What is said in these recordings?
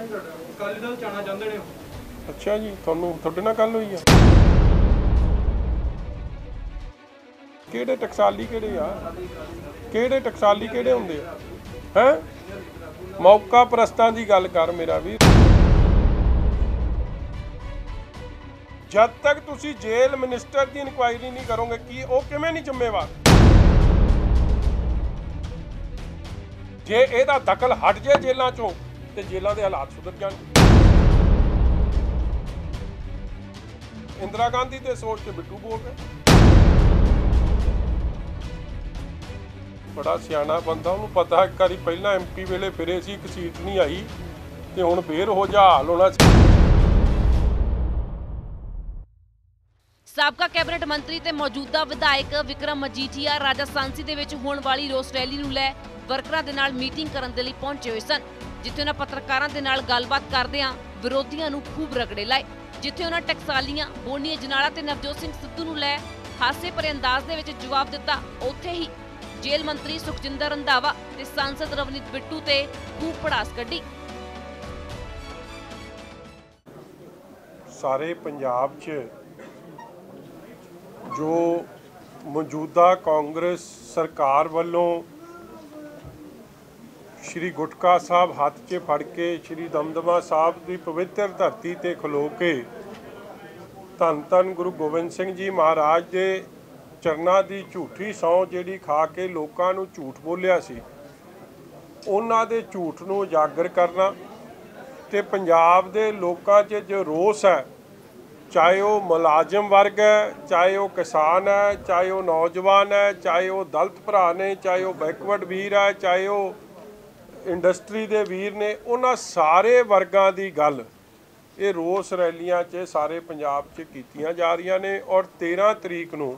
ਕਹਿਣਾ ਤੁਹਾਡਾ ਅਕਾਲੀ ਦਲ ਚਾਣਾ ਚਾਹੁੰਦੇ ਨੇ ਅੱਛਾ ਜੀ, ਤੁਹਾਨੂੰ ਤੁਹਾਡੇ ਨਾਲ ਗੱਲ ਹੋਈ ਆ। ਕਿਹੜੇ ਟਕਸਾਲੀ ਕਿਹੜੇ ਆ? ਕਿਹੜੇ ਟਕਸਾਲੀ ਕਿਹੜੇ ਹੁੰਦੇ ਆ? ਹੈ? ਮੌਕਾ ਪ੍ਰਸਤਾਂ ਦੀ ਗੱਲ ਕਰ ਮੇਰਾ ਵੀਰ। ਜਦ ਤੱਕ ਤੁਸੀਂ ਜੇਲ੍ਹ ਮਿਨਿਸਟਰ ਦੀ ਇਨਕੁਆਇਰੀ ਨਹੀਂ ਕਰੋਗੇ, ਕੀ ਉਹ ਕਿਵੇਂ ਨਹੀਂ ਜ਼ਿੰਮੇਵਾਰ? ਜੇ ਇਹਦਾ ਦਖਲ ਹਟ ਜਾਏ ਜੇਲ੍ਹਾਂ ਚੋਂ ਤੇ ਜੇਲ੍ਹਾਂ ਦੇ ਹਾਲਾਤ ਸੁਧਰ ਜਾਣਗੇ। ਇੰਦਰਾ ਗਾਂਧੀ ਤੇ ਸੋਚ ਕੇ ਬਿੱਟੂ ਬੋਲ ਰਿਹਾ। ਬੜਾ ਸਿਆਣਾ ਬੰਦਾ, ਉਹਨੂੰ ਪਤਾ ਇੱਕ ਵਾਰੀ ਪਹਿਲਾਂ ਐਮਪੀ ਵੇਲੇ ਫਿਰੇ ਸੀ, ਇੱਕ ਸੀਟ ਨਹੀਂ ਆਈ ਤੇ ਹੁਣ ਫੇਰ ਹੋ ਜਾ ਹਾਲ ਹੋਣਾ ਸਾਬਕਾ ਕੈਬਨਿਟ ਮੰਤਰੀ ਤੇ ਮੌਜੂਦਾ ਵਿਧਾਇਕ ਵਿਕਰਮ ਮਜੀਠੀਆ ਰਾਜਾ ਸਾਂਸੀ ਦੇ ਵਿੱਚ ਹੋਣ ਵਾਲੀ ਰੋਸ ਰੈਲੀ ਨੂੰ ਲੈ ਵਰਕਰਾਂ ਦੇ ਨਾਲ ਮੀਟਿੰਗ ਕਰਨ ਦੇ ਲਈ ਪਹੁੰਚੇ ਹੋਏ ਸਨ। ਜਿੱਥੇ ਉਹਨਾਂ ਪੱਤਰਕਾਰਾਂ ਦੇ ਨਾਲ ਗੱਲਬਾਤ ਕਰਦਿਆਂ ਵਿਰੋਧੀਆਂ ਨੂੰ ਖੂਬ ਰਗੜੇ ਲਾਏ। ਜਿੱਥੇ ਉਹਨਾਂ ਟਕਸਾਲੀਆਂ ਬੋਨੀਆ ਜਨਾਲਾ ਤੇ ਨਵਜੋਤ ਸਿੰਘ ਸਿੱਧੂ ਨੂੰ ਲੈ ਹਾਸੇ ਭਰੇ ਅੰਦਾਜ਼ ਦੇ ਵਿੱਚ ਜਵਾਬ ਦਿੱਤਾ, ਉੱਥੇ ਹੀ ਜੇਲ੍ਹ ਮੰਤਰੀ ਸੁਖਜਿੰਦਰ ਰੰਧਾਵਾ ਤੇ ਸਾਂਸਦ ਰਵਨੀਤ ਬਿੱਟੂ ਤੇ ਖੂਬ ਪੜਾਸ ਕੱਢੀ। ਸਾਰੇ ਪੰਜਾਬ 'ਚ ਜੋ ਮੌਜੂਦਾ ਕਾਂਗਰਸ ਸਰਕਾਰ ਵੱਲੋਂ ਸ਼੍ਰੀ ਗੁਟਕਾ ਸਾਹਿਬ ਹੱਥ 'ਚ ਫੜ ਕੇ ਸ਼੍ਰੀ ਦਮਦਮਾ ਸਾਹਿਬ ਦੀ ਪਵਿੱਤਰ ਧਰਤੀ ਤੇ ਖਲੋ ਕੇ ਧੰਨ ਧੰਨ ਗੁਰੂ ਗੋਬਿੰਦ ਸਿੰਘ ਜੀ ਮਹਾਰਾਜ ਦੇ ਚਰਨਾਂ ਦੀ ਝੂਠੀ ਸੌ ਜਿਹੜੀ ਖਾ ਕੇ ਲੋਕਾਂ ਨੂੰ ਝੂਠ ਬੋਲਿਆ ਸੀ, ਉਹਨਾਂ ਦੇ ਝੂਠ ਨੂੰ ਉਜਾਗਰ ਕਰਨਾ ਤੇ ਪੰਜਾਬ ਦੇ ਲੋਕਾਂ 'ਚ ਜੋ ਰੋਸ ਹੈ, ਚਾਹੇ ਉਹ ਮੁਲਾਜ਼ਮ ਵਰਗ ਹੈ, ਚਾਹੇ ਉਹ ਕਿਸਾਨ ਹੈ, ਚਾਹੇ ਉਹ ਨੌਜਵਾਨ ਹੈ, ਚਾਹੇ ਉਹ ਦਲਤ ਭਰਾ ਨੇ, ਚਾਹੇ ਉਹ ਬੈਕਵਰਡ ਵੀਰ ਹੈ, ਚਾਹੇ ਉਹ ਇੰਡਸਟਰੀ ਦੇ ਵੀਰ ਨੇ ਉਹਨਾਂ ਸਾਰੇ ਵਰਗਾਂ ਦੀ ਗੱਲ ਇਹ ਰੋਸ ਰੈਲੀਆਂ 'ਚ ਸਾਰੇ ਪੰਜਾਬ 'ਚ ਕੀਤੀਆਂ ਜਾ ਰਹੀਆਂ ਨੇ ਔਰ 13 ਤਰੀਕ ਨੂੰ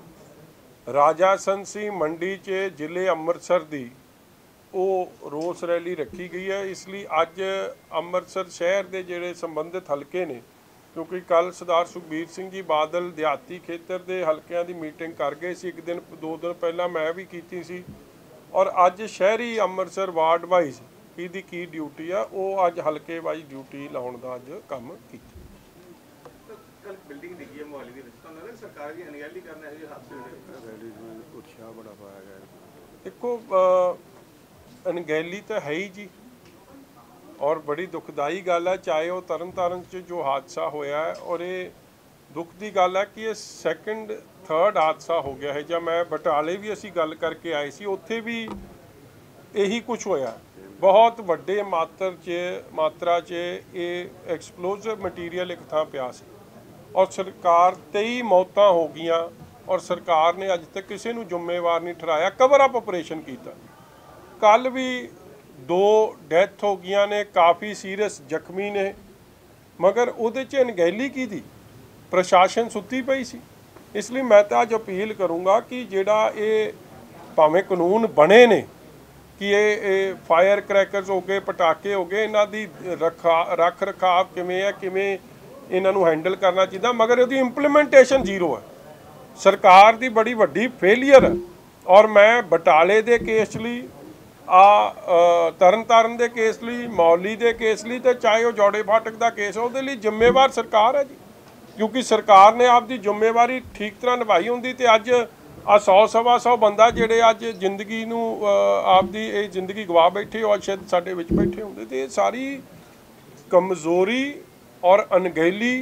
ਰਾਜਾ ਸੰਸੀ ਮੰਡੀ 'ਚ ਜ਼ਿਲ੍ਹੇ ਅੰਮ੍ਰਿਤਸਰ ਦੀ ਉਹ ਰੋਸ ਰੈਲੀ ਰੱਖੀ ਗਈ ਹੈ। ਇਸ ਲਈ ਅੱਜ ਅੰਮ੍ਰਿਤਸਰ ਸ਼ਹਿਰ ਦੇ ਜਿਹੜੇ ਸੰਬੰਧਿਤ ਹਲਕੇ ਨੇ, ਕਿਉਂਕਿ ਕੱਲ ਸਰਦਾਰ ਸੁਖਬੀਰ ਸਿੰਘ ਜੀ ਬਾਦਲ ਦਿਹਾਤੀ ਖੇਤਰ ਦੇ ਹਲਕਿਆਂ ਦੀ ਮੀਟਿੰਗ ਕਰ ਗਏ ਸੀ, ਇੱਕ ਦਿਨ, ਦੋ ਦਿਨ ਪਹਿਲਾਂ ਮੈਂ ਵੀ ਕੀਤੀ ਸੀ ਔਰ ਅੱਜ ਸ਼ਹਿਰੀ ਅੰਮ੍ਰਿਤਸਰ ਵਾਰਡ ਵਾਈਜ਼ ਇਹਦੀ ਕੀ ਡਿਊਟੀ ਆ? ਉਹ ਅੱਜ ਹਲਕੇ ਵਾਈਜ਼ ਡਿਊਟੀ ਲਾਉਣ ਦਾ ਅੱਜ ਕੰਮ ਕੀਤਾ। ਕੱਲ ਬਿਲਡਿੰਗ ਡਿੱਗੀ ਹੈ ਮੋਹਾਲੀ ਦੇ ਵਿੱਚ। ਤੁਹਾਨੂੰ ਲੱਗਦਾ ਸਰਕਾਰ ਦੀ ਅਣਗਹਿਲੀ ਕਰਨਾ ਦੇਖੋ ਅਣਗਹਿਲੀ ਤਾਂ ਹੈ ਹੀ ਜੀ। ਔਰ ਬੜੀ ਦੁਖਦਾਈ ਗੱਲ ਹੈ ਚਾਹੇ ਉਹ ਤਰਨਤਾਰਨ 'ਚ ਜੋ ਹਾਦਸਾ ਹੋਇਆ ਹੈ ਔਰ ਇਹ ਦੁੱਖ ਦੀ ਗੱਲ ਹੈ ਕਿ ਇਹ ਸੈਕੰਡ ਥਰਡ ਹਾਦਸਾ ਹੋ ਗਿਆ ਹੈ। ਜਾਂ ਮੈਂ ਬਟਾਲੇ ਵੀ ਅਸੀਂ ਗੱਲ ਕਰਕੇ ਆਏ ਸੀ ਉੱਥੇ ਵੀ ਇਹੀ ਕੁਝ ਹੋਇਆ। ਬਹੁਤ ਵੱਡੇ ਮਾਤਰ 'ਚ, ਮਾਤਰਾ 'ਚ ਇਹ ਐਕਸਪਲੋਸਿਵ ਮਟੀਰੀਅਲ ਇੱਕ ਥਾਂ ਪਿਆ ਸੀ। ਔਰ ਸਰਕਾਰ 23 ਮੌਤਾਂ ਹੋ ਗਈਆਂ ਔਰ ਸਰਕਾਰ ਨੇ ਅੱਜ ਤੱਕ ਕਿਸੇ ਨੂੰ ਜ਼ਿੰਮੇਵਾਰ ਨਹੀਂ ਠਹਿਰਾਇਆ ਕਵਰ ਅਪ ਆਪਰੇਸ਼ਨ ਕੀਤਾ। ਕੱਲ ਵੀ ਦੋ ਡੈਥ ਹੋ ਗਈਆਂ ਨੇ, ਕਾਫੀ ਸੀਰੀਅਸ ਜ਼ਖਮੀ ਨੇ, ਮਗਰ ਉਹਦੇ 'ਚ ਅਣਗਹਿਲੀ ਕੀ ਦੀ? ਪ੍ਰਸ਼ਾਸਨ ਸੁੱਤੀ ਪਈ ਸੀ। ਇਸ ਲਈ ਮੈਂ ਤਾਂ ਅੱਜ ਅਪੀਲ ਕਰੂੰਗਾ ਕਿ ਜਿਹੜਾ ਇਹ ਭਾਵੇਂ ਕਾਨੂੰਨ ਬਣੇ ਨੇ ਕਿ ਇਹ ਇਹ ਫਾਇਰ ਕ੍ਰੈਕਰਸ ਹੋ ਗਏ, ਪਟਾਕੇ ਹੋ ਗਏ, ਇਹਨਾਂ ਦੀ ਰੱਖਾ ਰੱਖ ਰਖਾਵ ਕਿਵੇਂ ਹੈ, ਕਿਵੇਂ ਇਹਨਾਂ ਨੂੰ ਹੈਂਡਲ ਕਰਨਾ ਚਾਹੀਦਾ, ਮਗਰ ਇਹਦੀ ਇੰਪਲੀਮੈਂਟੇਸ਼ਨ ਜ਼ੀਰੋ ਹੈ। ਸਰਕਾਰ ਦੀ ਬੜੀ ਵੱਡੀ ਫੇਲਿਅਰ ਹੈ। ਔਰ ਮੈਂ ਬਟਾਲੇ ਦੇ ਕੇਸ ਲਈ, ਆ ਤਰਨਤਾਰਨ ਦੇ ਕੇਸ ਲਈ, ਮੌਲੀ ਦੇ ਕੇਸ ਲਈ ਤੇ ਚਾਹੇ ਉਹ ਜੋੜੇ ਫਾਟਕ ਦਾ ਕੇਸ ਉਹਦੇ ਲਈ ਜ਼ਿੰਮੇਵਾਰ ਸਰਕਾਰ ਹੈ ਜੀ। ਕਿਉਂਕਿ ਸਰਕਾਰ ਨੇ ਆਪਦੀ ਜ਼ਿੰਮੇਵਾਰੀ ਠੀਕ ਤਰ੍ਹਾਂ ਨਿਭਾਈ ਹੁੰਦੀ ਤੇ ਅੱਜ ਆ 100 ਸਵਾ 100 ਬੰਦਾ ਜਿਹੜੇ ਅੱਜ ਜ਼ਿੰਦਗੀ ਨੂੰ ਆਪਦੀ ਇਹ ਜ਼ਿੰਦਗੀ ਗਵਾ ਬੈਠੇ ਹੋ ਸ਼ਾਇਦ ਸਾਡੇ ਵਿੱਚ ਬੈਠੇ ਹੁੰਦੇ ਤੇ ਇਹ ਸਾਰੀ ਕਮਜ਼ੋਰੀ ਔਰ ਅਣਗਹਿਲੀ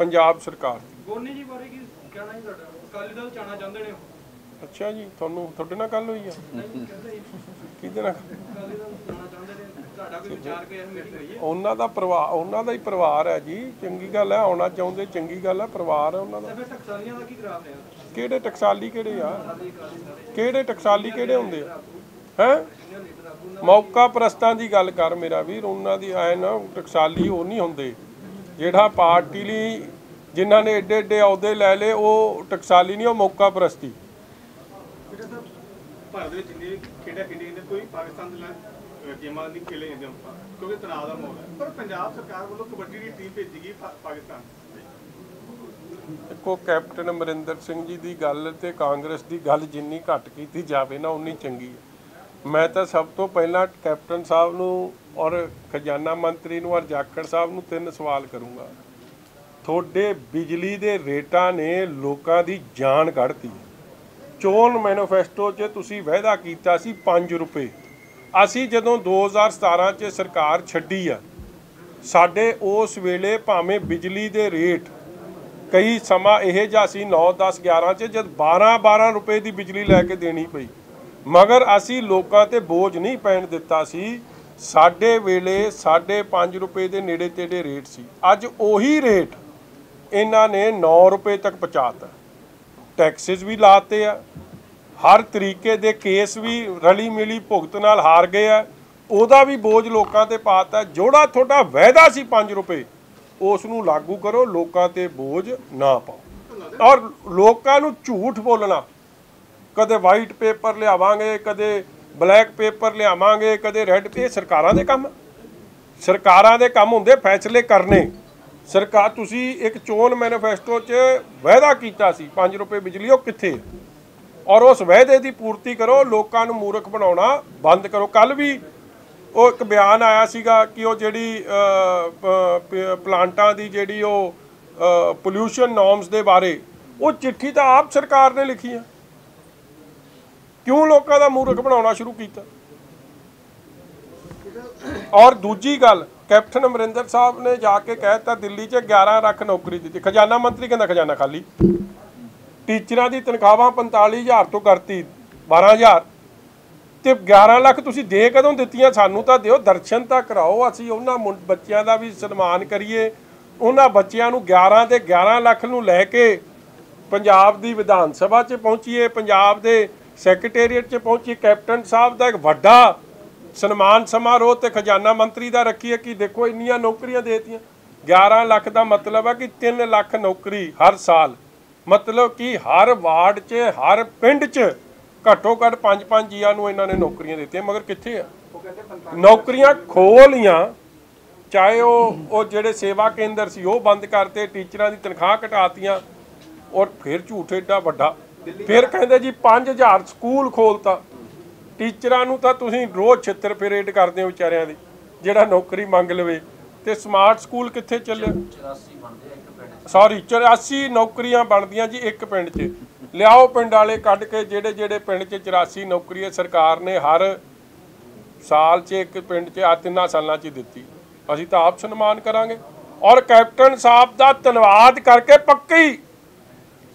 ਪੰਜਾਬ ਸਰਕਾਰ ਦੀ। ਗੋਨੀ ਜੀ ਬਾਰੇ ਕੀ ਕਹਿਣਾ ਜੀ ਤੁਹਾਡਾ? ਅਕਾਲੀ ਦਲ ਚਾਣਾ ਚਾਹੁੰਦੇ ਨੇ ਉਹ। ਅੱਛਾ ਜੀ ਤੁਹਾਨੂੰ ਤੁਹਾਡੇ ਨਾਲ ਗੱਲ ਹੋਈ ਆ? ਕਿਹਦੇ ਨਾਲ ਅਕਾਲੀ ਦਲ ਚਾਣਾ ਚਾਹੁੰਦੇ ਨੇ ਤੁਹਾਡਾ ਕੋਈ ਵਿਚਾਰ ਕੋਈ ਮੀਟਿੰਗ ਹੋਈ ਹੈ? ਉਹਨਾਂ ਦਾ ਪਰਿਵਾਰ ਉਹਨਾਂ ਦਾ ਹੀ ਪਰਿਵਾਰ ਹੈ ਜੀ ਚੰਗੀ ਗੱਲ ਹੈ ਆਉਣਾ ਚਾਹੁੰਦੇ ਚੰਗੀ ਗੱਲ ਹੈ ਪਰਿਵਾਰ ਹੈ ਉਹਨਾਂ ਦਾ। ਫਿਰ ਟਕਸਾਲੀਆਂ ਦਾ ਕੀ ਖਰਾਬ ਰਿਹਾ? ਕਿਹੜੇ ਟਕਸਾਲੀ ਕਿਹੜੇ ਆ? ਕਿਹੜੇ ਟਕਸਾਲੀ ਕਿਹੜੇ ਹੁੰਦੇ ਆ? ਹੈ? ਮੌਕਾ ਪ੍ਰਸਤਾਂ ਦੀ ਗੱਲ ਕਰ ਮੇਰਾ ਵੀਰ ਉਹਨਾਂ ਦੀ ਐ ਨਾ ਟਕਸਾਲੀ ਉਹ ਨਹੀਂ ਹੁੰਦੇ। ਜਿਹੜਾ ਪਾਰਟੀ ਲਈ ਜਿਨ੍ਹਾਂ ਨੇ ਏਡੇ ਏਡੇ ਅਹੁਦੇ ਲੈ ਲਏ ਉਹ ਟਕਸਾਲੀ ਨਹੀਂ ਉਹ ਮੌਕਾ ਪ੍ਰਸਤੀ। ਬੇਟਾ ਸਾਹਿਬ ਭਾਰਤ ਦੇ ਵਿੱਚ ਜਿੰਨੇ ਵੀ ਖੇਡਾਂ ਖੇਡੀਆਂ ਜਾਂਦੀਆਂ ਕੋਈ ਪਾਕਿਸਤਾਨ ਦੇ ਨਾਲ ਅਹ, ਗੇਮਾਂ ਨਹੀਂ ਖੇਲੇ ਜਾਂਦੇ ਆਪਾਂ ਕਿਉਂਕਿ ਤਣਾਅ ਦਾ ਮਾਹੌਲ ਹੈ। ਪਰ ਪੰਜਾਬ ਸਰਕਾਰ ਵੱਲੋਂ ਕਬੱਡੀ ਦੀ ਟੀਮ ਭੇਜੀ ਗਈ ਪਾ- ਪਾਕਿਸਤਾਨ ਦੇਖੋ, ਕੈਪਟਨ ਅਮਰਿੰਦਰ ਸਿੰਘ ਜੀ ਦੀ ਗੱਲ ਤੇ ਕਾਂਗਰਸ ਦੀ ਗੱਲ ਜਿੰਨੀ ਘੱਟ ਕੀਤੀ ਜਾਵੇ ਨਾ, ਉਨੀ ਚੰਗੀ ਹੈ। ਮੈਂ ਤਾਂ ਸਭ ਤੋਂ ਪਹਿਲਾਂ ਕੈਪਟਨ ਸਾਹਿਬ ਨੂੰ ਔਰ ਖਜ਼ਾਨਾ ਮੰਤਰੀ ਨੂੰ ਔਰ ਜਾਖੜ ਸਾਹਿਬ ਨੂੰ ਤਿੰਨ ਸਵਾਲ ਕਰੂੰਗਾ। ਤੁਹਾਡੇ ਬਿਜਲੀ ਦੇ ਰੇਟਾਂ ਨੇ ਲੋਕਾਂ ਦੀ ਜਾਨ ਕੱਢਤੀ ਚੋਣ ਮੈਨੀਫੈਸਟੋ 'ਚ ਤੁਸੀਂ ਵਾਅਦਾ ਕੀਤਾ ਸੀ 5 ਰੁਪਏ। ਅਸੀਂ ਜਦੋਂ 2017 'ਚ ਸਰਕਾਰ ਛੱਡੀ ਆ, ਸਾਡੇ ਉਸ ਵੇਲੇ ਭਾਵੇਂ ਬਿਜਲੀ ਦੇ ਰੇਟ ਕਈ ਸਮਾਂ ਇਹ ਜਿਹਾ ਸੀ 9 10 11 ਚ ਜਦ 12 12 ਰੁਪਏ ਦੀ ਬਿਜਲੀ ਲੈ ਕੇ ਦੇਣੀ ਪਈ। ਮਗਰ ਅਸੀਂ ਲੋਕਾਂ ਤੇ ਬੋਝ ਨਹੀਂ ਪੈਣ ਦਿੱਤਾ ਸੀ। ਸਾਡੇ ਵੇਲੇ 5.5 ਰੁਪਏ ਦੇ ਨੇੜੇ ਤੇੜੇ ਰੇਟ ਸੀ। ਅੱਜ ਉਹੀ ਰੇਟ ਇਹਨਾਂ ਨੇ 9 ਰੁਪਏ ਤੱਕ ਪਹੁੰਚਾਤਾ। ਟੈਕਸਸ ਵੀ ਲਾਤੇ ਆ। ਹਰ ਤਰੀਕੇ ਦੇ ਕੇਸ ਵੀ ਰਲੀ ਮਿਲੀ ਭੁਗਤ ਨਾਲ ਹਾਰ ਗਏ ਆ। ਉਹਦਾ ਵੀ ਬੋਝ ਲੋਕਾਂ ਤੇ ਪਾਤਾ। ਜੋੜਾ ਤੁਹਾਡਾ ਵਾਅਦਾ ਸੀ 5 ਰੁਪਏ। ਉਸ ਨੂੰ ਲਾਗੂ ਕਰੋ, ਲੋਕਾਂ ਤੇ ਬੋਝ ਨਾ ਪਾਓ। ਔਰ ਲੋਕਾਂ ਨੂੰ ਝੂਠ ਬੋਲਣਾ। ਕਦੇ ਵਾਈਟ ਪੇਪਰ ਲਿਆਵਾਂਗੇ, ਕਦੇ ਬਲੈਕ ਪੇਪਰ ਲਿਆਵਾਂਗੇ, ਕਦੇ ਰੈੱਡ ਇਹ ਸਰਕਾਰਾਂ ਦੇ ਕੰਮ ਸਰਕਾਰਾਂ ਦੇ ਕੰਮ ਹੁੰਦੇ ਫੈਸਲੇ ਕਰਨੇ। ਸਰਕਾਰ, ਤੁਸੀਂ ਇੱਕ ਚੋਣ ਮੈਨੀਫੈਸਟੋ 'ਚ ਵਾਅਦਾ ਕੀਤਾ ਸੀ 5 ਰੁਪਏ ਬਿਜਲੀ, ਉਹ ਕਿੱਥੇ ਔਰ ਉਸ ਵਾਅਦੇ ਦੀ ਪੂਰਤੀ ਕਰੋ, ਲੋਕਾਂ ਨੂੰ ਮੂਰਖ ਬਣਾਉਣਾ ਬੰਦ ਕਰੋ। ਕੱਲ ਵੀ ਉਹ ਇੱਕ ਬਿਆਨ ਆਇਆ ਸੀਗਾ ਕਿ ਉਹ ਜਿਹੜੀ ਪਲਾਂਟਾਂ ਦੀ ਜਿਹੜੀ ਉਹ ਪੋਲਿਊਸ਼ਨ ਨਾਰਮਸ ਦੇ ਬਾਰੇ, ਉਹ ਚਿੱਠੀ ਤਾਂ ਆਪ ਸਰਕਾਰ ਨੇ ਲਿਖੀ ਆ। ਕਿਉਂ ਲੋਕਾਂ ਦਾ ਮੂਰਖ ਬਣਾਉਣਾ ਸ਼ੁਰੂ ਕੀਤਾ? ਔਰ ਦੂਜੀ ਗੱਲ, ਕੈਪਟਨ ਅਮਰਿੰਦਰ ਸਾਹਿਬ ਨੇ ਜਾ ਕੇ ਕਹਿਤਾ, ਦਿੱਲੀ 'ਚ 11 ਲੱਖ ਨੌਕਰੀ ਦਿੱਤੀ। ਖਜ਼ਾਨਾ ਮੰਤਰੀ ਕਹਿੰਦਾ ਖਜ਼ਾਨਾ ਖਾਲੀ। ਟੀਚਰਾਂ ਦੀ ਤਨਖਾਹਾਂ 45000 ਤੋਂ ਕਰਤੀ 12000 ਤੇ 11 ਲੱਖ ਤੁਸੀਂ ਦੇ ਕਦੋਂ ਦਿੱਤੀਆਂ? ਸਾਨੂੰ ਤਾਂ ਦਿਓ, ਦਰਸ਼ਨ ਤਾਂ ਕਰਾਓ। ਅਸੀਂ ਉਹਨਾਂ ਮੁੰ- ਬੱਚਿਆਂ ਦਾ ਵੀ ਸਨਮਾਨ ਕਰੀਏ। ਉਹਨਾਂ ਬੱਚਿਆਂ ਨੂੰ 11 ਤੇ 11 ਲੱਖ ਨੂੰ ਲੈ ਕੇ ਪੰਜਾਬ ਦੀ ਵਿਧਾਨ ਸਭਾ 'ਚ ਪਹੁੰਚੀਏ, ਪੰਜਾਬ ਦੇ ਸੈਕਟਰੀਏਟ 'ਚ ਪਹੁੰਚੀ ਕੈਪਟਨ ਸਾਹਿਬ ਦਾ ਇੱਕ ਵੱਡਾ ਸਨਮਾਨ ਸਮਾਰੋਹ ਤੇ ਖਜ਼ਾਨਾ ਮੰਤਰੀ ਦਾ ਰੱਖੀਏ ਕਿ ਦੇਖੋ ਇੰਨੀਆਂ ਨੌਕਰੀਆਂ ਦੇਤੀਆਂ। 11 ਲੱਖ ਦਾ ਮਤਲਬ ਹੈ ਕਿ 3 ਲੱਖ ਨੌਕਰੀ ਹਰ ਸਾਲ। ਮਤਲਬ ਕਿ ਹਰ ਵਾਰਡ 'ਚ, ਹਰ ਪਿੰਡ 'ਚ ਘੱਟੋ ਘੱਟ 5-5 ਜੀਆਂ ਨੂੰ ਇਹਨਾਂ ਨੇ ਨੌਕਰੀਆਂ ਦਿੱਤੀਆਂ ਮਗਰ ਕਿੱਥੇ ਆ? ਨੌਕਰੀਆਂ ਖੋਹ ਲੀਆਂ ਚਾਹੇ ਉਹ ਉਹ ਜਿਹੜੇ ਸੇਵਾ ਕੇਂਦਰ ਸੀ ਉਹ ਬੰਦ ਕਰਤੇ ਟੀਚਰਾਂ ਦੀ ਤਨਖਾਹ ਘਟਾਤੀਆਂ ਔਰ ਫਿਰ ਝੂਠ ਏਡਾ ਵੱਡਾ। ਫਿਰ ਕਹਿੰਦੇ ਜੀ 5000 ਸਕੂਲ ਖੋਲਤਾ। ਟੀਚਰਾਂ ਨੂੰ ਤਾਂ ਤੁਸੀਂ ਰੋਜ਼ ਛਿੱਤਰ ਫੇਰੇਟ ਕਰਦੇ ਹੋ ਵਿਚਾਰਿਆਂ ਦੀ ਜਿਹੜਾ ਨੌਕਰੀ ਮੰਗ ਲਵੇ। ਤੇ ਸਮਾਰਟ ਸਕੂਲ ਕਿੱਥੇ ਚੱਲਿਆ? ਸੌਰੀ 84 ਨੌਕਰੀਆਂ ਬਣਦੀਆਂ ਜੀ ਇੱਕ ਪਿੰਡ 'ਚ। ਲਿਆਓ ਪਿੰਡ ਵਾਲੇ ਕੱਢ ਕੇ ਜਿਹੜੇ ਜਿਹੜੇ ਪਿੰਡ 'ਚ 84 ਨੌਕਰੀਆਂ ਸਰਕਾਰ ਨੇ ਹਰ ਸਾਲ 'ਚ ਇੱਕ ਪਿੰਡ 'ਚ ਆ ਤਿੰਨਾਂ ਸਾਲਾਂ 'ਚ ਹੀ ਦਿੱਤੀ। ਅਸੀਂ ਤਾਂ ਆਪ ਸਨਮਾਨ ਕਰਾਂਗੇ। ਔਰ ਕੈਪਟਨ ਸਾਹਿਬ ਦਾ ਧੰਨਵਾਦ ਕਰਕੇ ਪੱਕੀ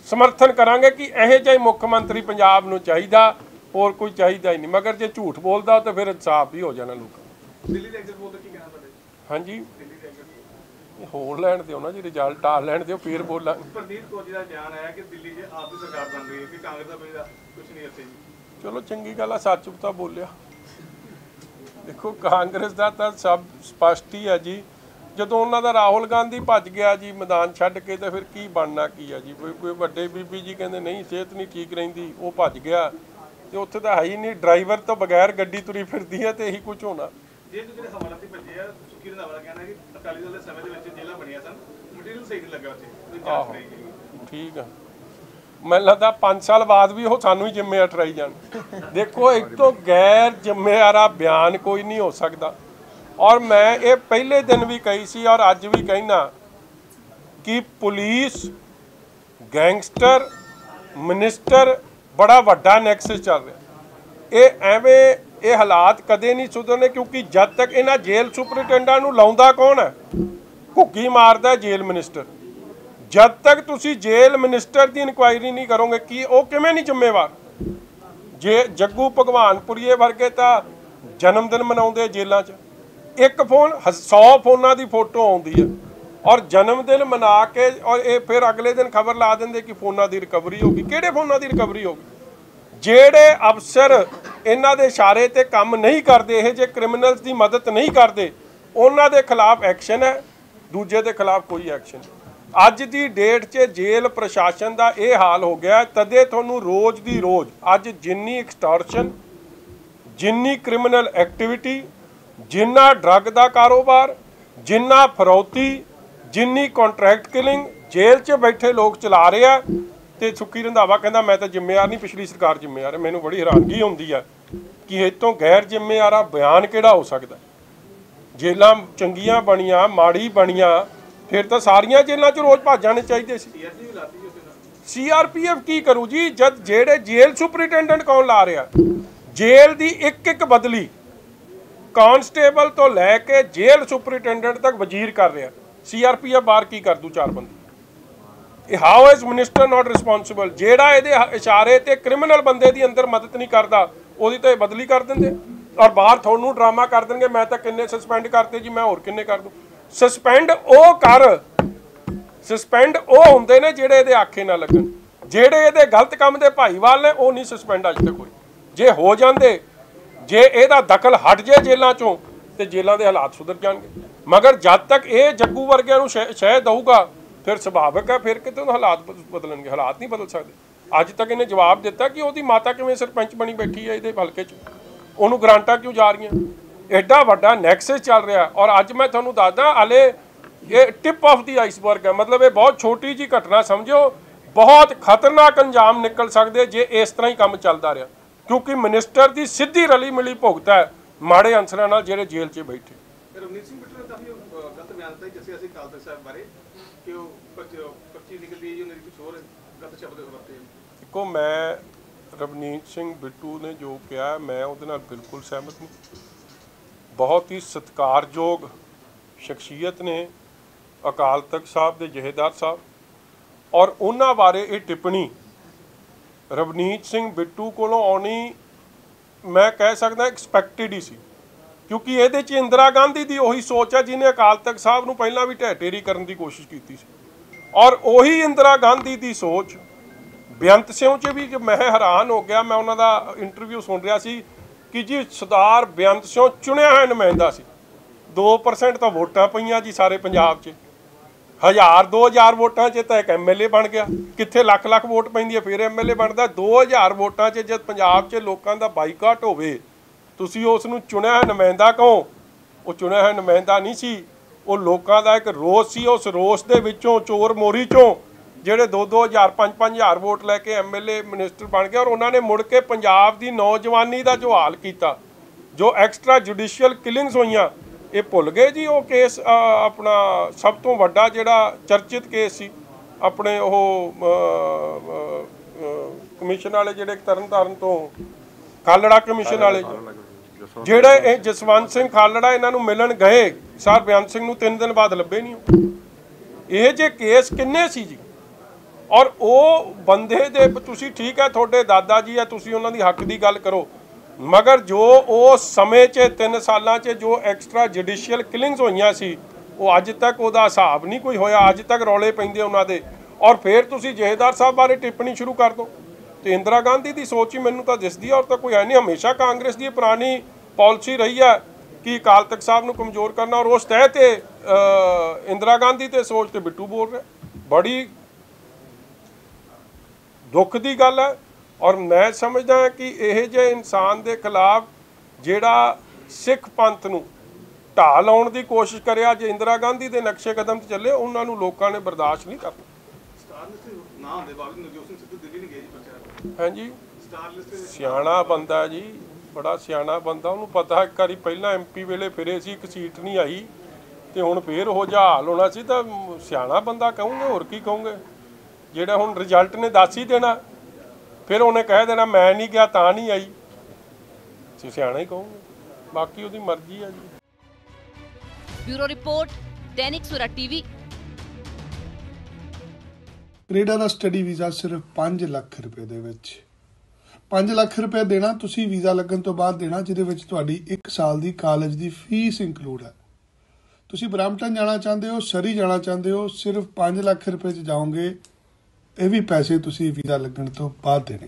ਸਮਰਥਨ ਕਰਾਂਗੇ ਕਿ ਇਹੋ ਜਿਹਾ ਹੀ ਮੁੱਖ ਮੰਤਰੀ ਪੰਜਾਬ ਨੂੰ ਚਾਹੀਦਾ ਹੋਰ ਕੋਈ ਚਾਹੀਦਾ ਹੀ ਨਹੀਂ। ਮਗਰ ਜੇ ਝੂਠ ਬੋਲਦਾ ਤਾਂ ਫਿਰ ਇਨਸਾਫ ਵੀ ਹੋ ਜਾਣਾ ਲੋਕਾਂ। ਦਿੱਲੀ ਦੇ ਐਗਜ਼ਿਟ ਪੋਲ ਕੀ ਕਹਿਣਾ ਤੁਹਾਡੇ? ਹਾਂਜੀ ਦਿੱਲੀ ਦੇ ਐਗਜ਼ਿਟ ਇਹ ਹੋਰ ਲੈਣ ਦਿਓ ਨਾ ਜੀ ਰਿਜ਼ਲਟ ਆ ਲੈਣ ਦਿਓ ਫਿਰ ਬੋਲਾਂਗੇ। ਪ੍ਰਨੀਤ ਕੌਰ ਜੀ ਦਾ ਬਿਆਨ ਆਇਆ ਕਿ ਦਿੱਲੀ 'ਚ ਆਪ ਦੀ ਸਰਕਾਰ ਬਣ ਰਹੀ ਹੈ ਕਿ ਕਾਂਗਰਸ ਦਾ ਦਾ ਕੁਝ ਨਹੀਂ ਇੱਥੇ ਜੀ। ਚਲੋ ਚੰਗੀ ਗੱਲ ਆ ਸੱਚ ਤਾਂ ਬੋਲਿਆ। ਦੇਖੋ ਕਾਂਗਰਸ ਦਾ ਤਾਂ ਸਭ ਸਪਸ਼ਟ ਹੀ ਹੈ ਜੀ। ਜਦੋਂ ਉਹਨਾਂ ਦਾ ਰਾਹੁਲ ਗਾਂਧੀ ਭੱਜ ਗਿਆ ਜੀ ਮੈਦਾਨ ਛੱਡ ਕੇ ਤਾਂ ਫਿਰ ਕੀ ਬਣਨਾ ਕੀ ਆ ਜੀ? ਕੋਈ ਕੋਈ ਵੱਡੇ ਬੀਬੀ ਜੀ ਕਹਿੰਦੇ ਨਹੀਂ ਸਿਹਤ ਨਹੀਂ ਠੀਕ ਰਹਿੰਦੀ। ਉਹ ਭੱਜ ਗਿਆ। ਤੇ ਉੱਥੇ ਤਾਂ ਹੈ ਹੀ ਨਹੀਂ ਡਰਾਈਵਰ ਤੋਂ ਬਗੈਰ ਗੱਡੀ ਤੁਰੀ ਫਿਰਦੀ ਹੈ ਤੇ ਇਹੀ ਕੁਝ ਹੋਣਾ। ਜੇ ਜਿਹੜੇ ਹਵਾਲਾ ਤੇ ਭੱਜੇ ਆ ਸੁਖੀ ਰੰਧਾਵਾ ਦਾ ਕਹਿਣਾ ਹੈ ਕਿ ਅਕਾਲੀ ਦਲ ਦੇ ਸਮੇਂ ਦੇ ਵਿੱਚ ਜੇਲ੍ਹਾਂ ਬਣੀਆਂ ਸਨ ਮਟੀਰੀਅਲ ਸਹੀ ਨਹੀਂ ਲੱਗਾ ਉੱਥੇ ਉਹਦੀ ਜਾਂਚ ਆਹੋ। ਕਰਾਈ ਗਈ ਠੀਕ ਆ। ਮੈਨੂੰ ਲੱਗਦਾ 5 ਸਾਲ ਬਾਅਦ ਵੀ ਉਹ ਸਾਨੂੰ ਹੀ ਜ਼ਿੰਮੇਵਾਰ ਠਰਾਈ ਜਾਣ। ਦੇਖੋ ਇੱਕ ਤੋਂ ਗੈਰ ਜ਼ਿੰਮੇਵਾਰਾ ਬਿਆਨ ਕੋਈ ਨਹੀਂ ਹੋ ਸਕਦਾ। ਔਰ ਮੈਂ ਇਹ ਪਹਿਲੇ ਦਿਨ ਵੀ ਕਹੀ ਸੀ ਔਰ ਅੱਜ ਵੀ ਕਹਿਣਾ ਕਿ ਪੁਲਿਸ ਗੈਂਗਸਟਰ ਮਿਨਿਸਟਰ ਬੜਾ ਵੱਡਾ ਨੈਕਸਸ ਚੱਲ ਰਿਹਾ। ਇਹ ਐਵੇਂ ਇਹ ਹਾਲਾਤ ਕਦੇ ਨਹੀਂ ਸੁਧਰਨੇ ਕਿਉਂਕਿ ਜਦ ਤੱਕ ਇਹਨਾਂ ਜੇਲ੍ਹ ਸੁਪਰਡੈਂਟਾਂ ਨੂੰ ਲਾਉਂਦਾ ਕੌਣ ਹੈ? ਘੁੱਗੀ ਮਾਰਦਾ ਜੇਲ੍ਹ ਮਿਨਿਸਟਰ। ਜਦ ਤੱਕ ਤੁਸੀਂ ਜੇਲ੍ਹ ਮਿਨਿਸਟਰ ਦੀ ਇਨਕੁਆਇਰੀ ਨਹੀਂ ਕਰੋਗੇ, ਕੀ ਉਹ ਕਿਵੇਂ ਨਹੀਂ ਜ਼ਿੰਮੇਵਾਰ? ਜੇ ਜੱਗੂ ਭਗਵਾਨਪੁਰੀਏ ਵਰਗੇ ਤਾਂ ਜਨਮ ਦਿਨ ਮਨਾਉਂਦੇ ਆ ਜੇਲ੍ਹਾਂ 'ਚ। ਇੱਕ ਫੋਨ 100 ਫੋਨਾਂ ਦੀ ਫੋਟੋ ਆਉਂਦੀ ਹੈ। ਔਰ ਜਨਮ ਦਿਨ ਮਨਾ ਕੇ ਔਰ ਇਹ ਫਿਰ ਅਗਲੇ ਦਿਨ ਖਬਰ ਲਾ ਦਿੰਦੇ ਕਿ ਫੋਨਾਂ ਦੀ ਰਿਕਵਰੀ ਹੋ ਗਈ। ਕਿਹੜੇ ਫੋਨਾਂ ਦੀ ਰਿਕਵਰੀ ਹੋ ਗਈ? ਜਿਹੜੇ ਅਫਸਰ ਇਹਨਾਂ ਦੇ ਇਸ਼ਾਰੇ ਤੇ ਕੰਮ ਨਹੀਂ ਕਰਦੇ, ਇਹ ਜੇ ਕ੍ਰਿਮੀਨਲਸ ਦੀ ਮਦਦ ਨਹੀਂ ਕਰਦੇ, ਉਹਨਾਂ ਦੇ ਖਿਲਾਫ ਐਕਸ਼ਨ ਹੈ, ਦੂਜੇ ਦੇ ਖਿਲਾਫ ਕੋਈ ਐਕਸ਼ਨ ਅੱਜ ਦੀ ਡੇਟ 'ਚ ਜੇਲ੍ਹ ਪ੍ਰਸ਼ਾਸਨ ਦਾ ਇਹ ਹਾਲ ਹੋ ਗਿਆ ਤਦੇ ਤੁਹਾਨੂੰ ਰੋਜ਼ ਦੀ ਰੋਜ਼, ਅੱਜ ਜਿੰਨੀ ਐਕਸਟੋਰਸ਼ਨ ਜਿੰਨੀ ਕ੍ਰਿਮੀਨਲ ਐਕਟੀਵਿਟੀ ਜਿੰਨਾ ਡਰੱਗ ਦਾ ਕਾਰੋਬਾਰ, ਜਿੰਨਾ ਫਰੌਤੀ, ਜਿੰਨੀ ਕੰਟਰੈਕਟ ਕਿਲਿੰਗ ਜੇਲ੍ਹ 'ਚ ਬੈਠੇ ਲੋਕ ਚਲਾ ਰਹੇ ਆ, ਤੇ ਸੁੱਕੀ ਰੰਧਾਵਾ ਕਹਿੰਦਾ, ਮੈਂ ਤਾਂ ਜ਼ਿੰਮੇਵਾਰ ਨਹੀਂ, ਪਿਛਲੀ ਸਰਕਾਰ ਜ਼ਿੰਮੇਵਾਰ ਹੈ, ਮੈਨੂੰ ਬੜੀ ਹੈਰਾਨਗੀ ਹੁੰਦੀ ਆ। ਕਿ ਇਹ ਤੋਂ ਗੈਰ ਜ਼ਿੰਮੇਵਾਰਾ ਬਿਆਨ ਕਿਹੜਾ ਹੋ ਸਕਦਾ? ਜੇਲਾਂ ਚੰਗੀਆਂ ਬਣੀਆਂ, ਮਾੜੀ ਬਣੀਆਂ, ਫਿਰ ਤਾਂ ਸਾਰੀਆਂ ਜੇਲਾਂ 'ਚ ਰੋਜ਼ ਭੱਜ ਜਾਣੇ ਚਾਹੀਦੇ ਸੀ। ਸੀਆਰਪੀਐਫ ਕੀ ਕਰੂ ਜੀ? ਜਦ ਜਿਹੜੇ ਜੇਲ੍ਹ ਸੁਪਰਿੰਟੈਂਡੈਂਟ ਕੌਣ ਲਾ ਰਿਹਾ? ਜੇਲ੍ਹ ਦੀ ਇੱਕ ਇੱਕ ਬਦਲੀ ਕਾਂਸਟੇਬਲ ਤੋਂ ਲੈ ਕੇ ਜੇਲ੍ਹ ਸੁਪਰਿੰਟੈਂਡੈਂਟ ਤੱਕ ਵਜ਼ੀਰ ਕਰ ਰਿਹਾ। ਸੀਆਰਪੀਐਫ ਬਾਹਰ ਕੀ ਕਰ ਦੂ ਚਾਰ ਬੰਦੇ? ਇਹ how is minister not responsible ਜਿਹੜਾ ਇਹਦੇ ਇਸ਼ਾਰੇ ਤੇ ਕ੍ਰਿਮੀਨਲ ਬੰਦੇ ਦੀ ਅੰਦਰ ਮਦਦ ਨਹੀਂ ਕਰਦਾ ਉਹਦੀ ਤਾਂ ਇਹ ਬਦਲੀ ਕਰ ਦਿੰਦੇ। ਔਰ ਬਾਹਰ ਤੁਹਾਨੂੰ ਡਰਾਮਾ ਕਰ ਦੇਣਗੇ, ਮੈਂ ਤਾਂ ਕਿੰਨੇ ਸਸਪੈਂਡ ਕਰਤੇ ਜੀ, ਮੈਂ ਹੋਰ ਕਿੰਨੇ ਕਰ ਦੂੰ। ਸਸਪੈਂਡ ਉਹ ਕਰ। ਸਸਪੈਂਡ ਉਹ ਹੁੰਦੇ ਨੇ ਜਿਹੜੇ ਇਹਦੇ ਆਖੇ ਨਾ ਲੱਗਣ। ਜਿਹੜੇ ਇਹਦੇ ਗਲਤ ਕੰਮ ਦੇ ਭਾਈਵਾਲ ਨੇ, ਉਹ ਨਹੀਂ ਸਸਪੈਂਡ ਅੱਜ ਤੱਕ ਹੋਏ। ਜੇ ਹੋ ਜਾਂਦੇ, ਜੇ ਇਹਦਾ ਦਖਲ ਹਟ ਜੇ ਜੇਲਾਂ ਚੋਂ, ਤੇ ਜੇਲਾਂ ਦੇ ਹਾਲਾਤ ਸੁਧਰ ਜਾਣਗੇ। ਮਗਰ ਜਦ ਤੱਕ ਇਹ ਜੱਗੂ ਵਰਗਿਆਂ ਨੂੰ ਸ਼ਹਿ ਸ਼ਹਿ ਦਊਗਾ, ਫਿਰ ਸੁਭਾਵਿਕ ਹੈ, ਫਿਰ ਕਿਤੇ ਉਹ ਹਾਲਾਤ ਬਦਲਣਗੇ। ਹਾਲਾਤ ਨਹੀਂ ਬਦਲ ਸਕਦੇ। ਅੱਜ ਤੱਕ ਇਹਨੇ ਜਵਾਬ ਦਿੱਤਾ ਕਿ ਉਹਦੀ ਮਾਤਾ ਕਿਵੇਂ ਸਰਪੰਚ ਬਣੀ ਬੈਠੀ ਹੈ ਇਹਦੇ ਹਲਕੇ 'ਚ? ਉਹਨੂੰ ਗਰਾਂਟਾਂ ਕਿਉਂ ਜਾ ਰਹੀਆਂ? ਐਡਾ ਵੱਡਾ ਨੈਕਸਸ ਚੱਲ ਰਿਹਾ ਔਰ ਅੱਜ ਮੈਂ ਤੁਹਾਨੂੰ ਦੱਸਦਾ, ਹਲੇ ਇਹ ਟਿਪ ਆਫ ਦੀ ਆਈਸਬਰਗ ਹੈ। ਮਤਲਬ ਇਹ ਬਹੁਤ ਛੋਟੀ ਜੀ ਘਟਨਾ ਸਮਝੋ, ਬਹੁਤ ਖਤਰਨਾਕ ਅੰਜਾਮ ਨਿਕਲ ਸਕਦੇ ਜੇ ਇਸ ਤਰ੍ਹਾਂ ਹੀ ਕੰਮ ਚੱਲਦਾ ਰਿਹਾ। ਕਿਉਂਕਿ ਮਿਨਿਸਟਰ ਦੀ ਸਿੱਧੀ ਰਲੀ ਮਿਲੀ ਭੁਗਤ ਹੈ ਮਾੜੇ ਅਨਸਰਾਂ ਨਾਲ ਜਿਹੜੇ ਜੇਲ੍ਹ 'ਚ ਬੈਠੇ। ਰਵਨੀਤ ਸਿੰਘ ਬਿੱਟੂ ਨੇ ਕਾਫੀ ਗਲਤ ਬਿਆਨ ਦਿੱਤਾ ਜਿਵੇਂ ਅਸੀਂ ਅਕਾਲ ਸਾਹਿਬ ਬਾਰੇ ਕਿ ਉਹ 25 ਨਿਕਲਦੀ ਹੈ ਜੀ, ਉਹਨਾਂ ਦੀ ਕੁਝ ਹੋਰ ਗਲਤ ਸ਼ਬਦ ਵਰਤੇ ਦੇਖੋ, ਮੈਂ ਰਵਨੀਤ ਸਿੰਘ ਬਿੱਟੂ ਨੇ ਜੋ ਕਿਹਾ, ਮੈਂ ਉਹਦੇ ਨਾਲ ਬਿਲਕੁਲ ਸਹਿਮਤ ਹਾਂ ਬਹੁਤ ਹੀ ਸਤਿਕਾਰਯੋਗ ਸ਼ਖਸੀਅਤ ਨੇ ਅਕਾਲ ਤਖਤ ਸਾਹਿਬ ਦੇ ਜਹੇਦਾਰ ਸਾਹਿਬ। ਔਰ ਉਹਨਾਂ ਬਾਰੇ ਇਹ ਟਿੱਪਣੀ ਰਵਨੀਤ ਸਿੰਘ ਬਿੱਟੂ ਕੋਲੋਂ ਆਉਣੀ ਮੈਂ ਕਹਿ ਸਕਦਾ ਐਕਸਪੈਕਟਡ ਹੀ ਸੀ। ਕਿਉਂਕਿ ਇਹਦੇ 'ਚ ਇੰਦਰਾ ਗਾਂਧੀ ਦੀ ਉਹੀ ਸੋਚ ਹੈ ਜਿਹਨੇ ਅਕਾਲ ਤਖਤ ਸਾਹਿਬ ਨੂੰ ਪਹਿਲਾਂ ਵੀ ਢਹਿ ਢੇਰੀ ਕਰਨ ਦੀ ਕੋਸ਼ਿਸ਼ ਕੀਤੀ ਸੀ। ਔਰ ਉਹੀ ਇੰਦਰਾ ਗਾਂਧੀ ਦੀ ਸੋਚ ਬੇਅੰਤ ਸਿੰਘ ਚ ਵੀ ਕਿ ਮੈਂ ਹੈਰਾਨ ਹੋ ਗਿਆ, ਮੈਂ ਉਹਨਾਂ ਦਾ ਇੰਟਰਵਿਊ ਸੁਣ ਰਿਹਾ ਸੀ ਕਿ ਜੀ ਸਰਦਾਰ ਬੇਅੰਤ ਸਿੰਘ ਚੁਣਿਆ ਹੋਇਆ ਨੁਮਾਇੰਦਾ ਸੀ। 2% ਤਾਂ ਵੋਟਾਂ ਪਈਆਂ ਜੀ ਸਾਰੇ ਪੰਜਾਬ 'ਚ। ਹਜ਼ਾਰ 2000 ਵੋਟਾਂ 'ਚ ਤਾਂ ਇੱਕ ਐਮਐਲਏ ਬਣ ਗਿਆ। ਕਿੱਥੇ ਲੱਖ ਲੱਖ ਵੋਟ ਪੈਂਦੀ ਹੈ, ਫਿਰ ਐਮਐਲਏ ਬਣਦਾ। 2000 ਵੋਟਾਂ 'ਚ ਜਦ ਪੰਜਾਬ 'ਚ ਲੋਕਾਂ ਦਾ ਬਾਈਕਾਟ ਹੋਵੇ, ਤੁਸੀਂ ਉਸ ਨੂੰ ਚੁਣਿਆ ਹੋਇਆ ਨੁਮਾਇੰਦਾ ਕਹੋ। ਉਹ ਚੁਣਿਆ ਹੋਇਆ ਨੁਮਾਇੰਦਾ ਨਹੀਂ ਸੀ। ਉਹ ਲੋਕਾਂ ਦਾ ਇੱਕ ਰੋਸ ਸੀ। ਉਸ ਰੋਸ ਦੇ ਵਿੱਚੋਂ, ਚੋਰ ਮੋਰੀ ਚੋਂ ਜਿਹੜੇ 2-2000 5-5000 ਵੋਟ ਲੈ ਕੇ ਐਮਐਲਏ ਮਿਨਿਸਟਰ ਬਣ ਗਏ ਔਰ ਉਹਨਾਂ ਨੇ ਮੁੜ ਕੇ ਪੰਜਾਬ ਦੀ ਨੌਜਵਾਨੀ ਦਾ ਜੋ ਹਾਲ ਕੀਤਾ, ਜੋ ਐਕਸਟਰਾ ਜੁਡੀਸ਼ੀਅਲ ਕਿਲਿੰਗਸ ਹੋਈਆਂ, ਇਹ ਭੁੱਲ ਗਏ ਜੀ ਉਹ ਕੇਸ ਆਪਣਾ ਸਭ ਤੋਂ ਵੱਡਾ ਜਿਹੜਾ ਚਰਚਿਤ ਕੇਸ ਸੀ, ਆਪਣੇ ਉਹ ਕਮਿਸ਼ਨ ਵਾਲੇ ਜਿਹੜੇ ਤਰਨਤਾਰਨ ਤੋਂ, ਖਾਲੜਾ ਕਮਿਸ਼ਨ ਵਾਲੇ ਜੋ। ਜਿਹੜੇ ਇਹ ਜਸਵੰਤ ਸਿੰਘ ਖਾਲੜਾ ਇਹਨਾਂ ਨੂੰ ਮਿਲਣ ਗਏ, ਸਰ ਬਿਆਨ ਸਿੰਘ ਨੂੰ 3 ਦਿਨ ਬਾਅਦ ਲੱਭੇ ਨਹੀਂ ਉਹ। ਇਹ ਜੇ ਕੇਸ ਕਿੰਨੇ ਸੀ ਜੀ ਔਰ ਉਹ ਬੰਦੇ ਦੇ ਤੁਸੀਂ ਠੀਕ ਹੈ, ਤੁਹਾਡੇ ਦਾਦਾ ਜੀ ਆ ਤੁਸੀਂ ਉਹਨਾਂ ਦੀ ਹੱਕ ਦੀ ਗੱਲ ਕਰੋ। ਮਗਰ ਜੋ ਉਹ ਸਮੇਂ 'ਚ 3 ਸਾਲਾਂ 'ਚ ਜੋ ਐਕਸਟਰਾ ਜੁਡੀਸ਼ੀਅਲ ਕਿਲਿੰਗਸ ਹੋਈਆਂ ਸੀ, ਉਹ ਅੱਜ ਤੱਕ ਉਹਦਾ ਹਿਸਾਬ ਨਹੀਂ ਕੋਈ ਹੋਇਆ। ਅੱਜ ਤੱਕ ਰੌਲੇ ਪੈਂਦੇ ਉਹਨਾਂ ਦੇ। ਔਰ ਫਿਰ ਤੁਸੀਂ ਜਹੇਦਾਰ ਸਾਹਿਬ ਬਾਰੇ ਟਿੱਪਣੀ ਸ਼ੁਰੂ ਕਰ ਦਿਓ। ਤੇ ਇੰਦਰਾ ਗਾਂਧੀ ਦੀ ਸੋਚ ਹੀ ਮੈਨੂੰ ਤਾਂ ਦਿਸਦੀ ਔਰ ਤਾਂ ਕੋਈ ਹੈ ਨਹੀਂ। ਹਮੇਸ਼ਾ ਕਾਂਗਰਸ ਦੀ ਪੁਰਾਣੀ ਪਾਲਿਸੀ ਰਹੀ ਹੈ ਕਿ ਅਕਾਲ ਤਖਤ ਸਾਹਿਬ ਨੂੰ ਕਮਜ਼ੋਰ ਕਰਨਾ। ਔਰ ਉਸ ਤਹਿ ਤੇ ਇੰਦਰਾ ਗਾਂਧੀ ਤੇ ਸੋਚ ਤੇ ਬਿੱਟੂ ਬੋਲ ਰਿਹਾ। ਬੜੀ ਦੁੱਖ ਦੀ ਗੱਲ ਹੈ ਔਰ ਮੈਂ ਸਮਝਦਾ ਕਿ ਇਹ ਜਿਹੇ ਇਨਸਾਨ ਦੇ ਖਿਲਾਫ ਜਿਹੜਾ ਸਿੱਖ ਪੰਥ ਨੂੰ ਢਾਹ ਲਾਉਣ ਦੀ ਕੋਸ਼ਿਸ਼ ਕਰਿਆ ਜੇ ਇੰਦਰਾ ਗਾਂਧੀ ਦੇ ਨਕਸ਼ੇ ਕਦਮ ਤੇ ਚੱਲੇ ਉਹਨਾਂ ਨੂੰ ਲੋਕਾਂ ਨੇ ਬਰਦਾਸ਼ਤ ਨਹੀਂ ਕਰਨਾ। ਸਟਾਰ ਲਿਸਟ ਨਾ ਹੁੰਦੇ ਬਾਅਦ ਨਵਜੋਤ ਸਿੰਘ ਸਿੱਧੂ ਦਿੱਲੀ ਨਹੀਂ ਗਏ ਜੀ ਪ੍ਰਚਾਰ ਹਾਂਜੀ। ਸਟਾਰ ਲਿਸਟ ਦੇ ਸਿਆਣਾ ਬੰਦਾ ਜੀ ਬੜਾ ਸਿਆਣਾ ਬੰਦਾ ਉਹਨੂੰ ਪਤਾ ਇੱਕ ਵਾਰੀ ਪਹਿਲਾਂ ਐਮਪੀ ਵੇਲੇ ਫਿਰੇ ਸੀ ਇੱਕ ਸੀਟ ਨਹੀਂ ਆਈ ਤੇ ਹੁਣ ਫੇਰ ਉਹ ਜਿਹਾ ਹਾਲ ਹੋਣਾ ਸੀ ਤਾਂ ਸਿਆਣਾ ਬੰਦਾ ਕਹੂੰਗੇ ਹੋਰ ਕੀ ਕਹੂੰਗੇ? ਜਿਹੜਾ ਹੁਣ ਰਿਜ਼ਲਟ ਨੇ ਦੱਸ ਹੀ ਦੇਣਾ। ਫਿਰ ਉਹਨੇ ਕਹਿ ਦੇਣਾ ਮੈਂ ਨਹੀਂ ਗਿਆ ਤਾਂ ਨਹੀਂ ਆਈ। ਤੁਸੀਂ ਸਿਆਣਾ ਹੀ ਕਹੋਗੇ। ਬਾਕੀ ਉਹਦੀ ਮਰਜ਼ੀ ਹੈ ਜੀ। ਬਿਊਰੋ ਰਿਪੋਰਟ ਦੈਨਿਕ ਸੁਰਾ ਟੀਵੀ। ਕੈਨੇਡਾ ਦਾ ਸਟੱਡੀ ਵੀਜ਼ਾ ਸਿਰਫ 5 ਲੱਖ ਰੁਪਏ ਦੇ ਵਿੱਚ। 5 ਲੱਖ ਰੁਪਏ ਦੇਣਾ ਤੁਸੀਂ ਵੀਜ਼ਾ ਲੱਗਣ ਤੋਂ ਬਾਅਦ ਦੇਣਾ ਜਿਹਦੇ ਵਿੱਚ ਤੁਹਾਡੀ 1 ਸਾਲ ਦੀ ਕਾਲਜ ਦੀ ਫੀਸ ਇੰਕਲੂਡ ਹੈ। ਤੁਸੀਂ ਬ੍ਰੈਂਪਟਨ ਜਾਣਾ ਚਾਹੁੰਦੇ ਹੋ ਸਰੀ ਜਾਣਾ ਚਾਹੁੰਦੇ ਹੋ ਸਿਰਫ 5 ਲੱਖ ਰੁਪਏ ਚ ਜਾਓਗੇ। ਇਹ ਵੀ ਪੈਸੇ ਤੁਸੀਂ ਵੀਜ਼ਾ ਲੱਗਣ ਤੋਂ ਬਾਅਦ ਦੇਣੇ।